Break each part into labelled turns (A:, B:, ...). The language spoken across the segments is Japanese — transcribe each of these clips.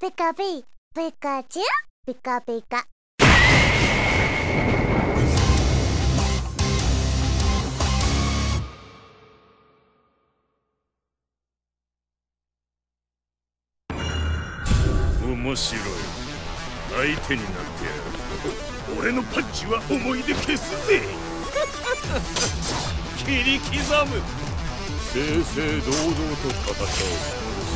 A: ピカピピカチュウピカピカ。
B: 面白い。相手になってやる。俺のパンチは思い出消すぜ。切り刻む。正々堂々と戦おう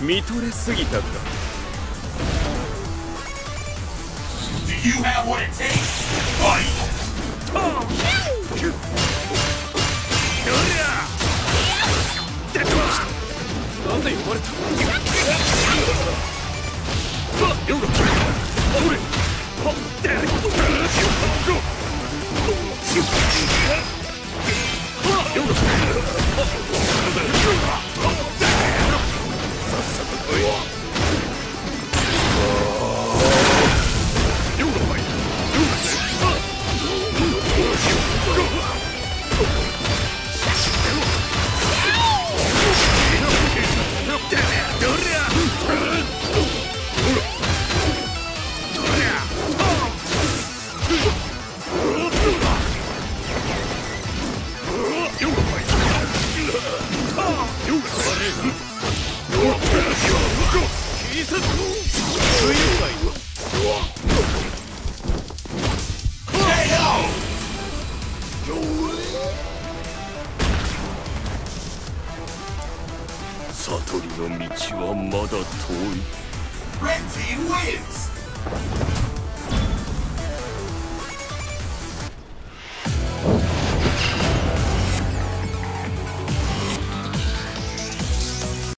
B: 見とれすぎたか Do you have what it takes? Fight! っ悟りの道はまだ遠い。